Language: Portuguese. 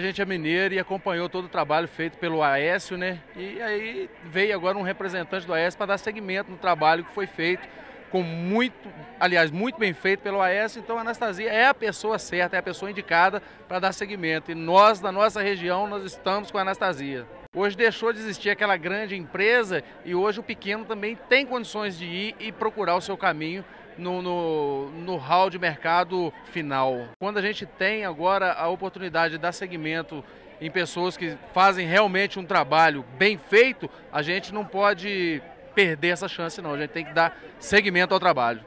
gente é mineiro e acompanhou todo o trabalho feito pelo Aécio, né? E aí veio agora um representante do Aécio para dar seguimento no trabalho que foi feito com muito, aliás, muito bem feito pelo Aécio. Então a Anastasia é a pessoa certa, é a pessoa indicada para dar seguimento. E nós, na nossa região, nós estamos com a Anastasia. Hoje deixou de existir aquela grande empresa e hoje o pequeno também tem condições de ir e procurar o seu caminho no, no, no hall de mercado final. Quando a gente tem agora a oportunidade de dar segmento em pessoas que fazem realmente um trabalho bem feito, a gente não pode perder essa chance não, a gente tem que dar seguimento ao trabalho.